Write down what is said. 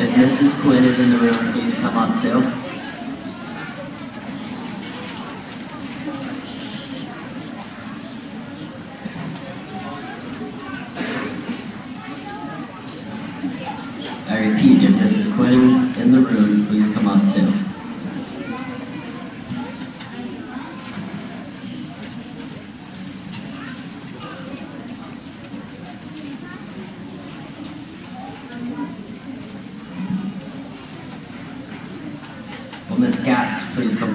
If Mrs. Quinn is in the room, please come up too. I repeat, if Mrs. Quinn is in the room, please come up too. Well, Ms. Gast, please come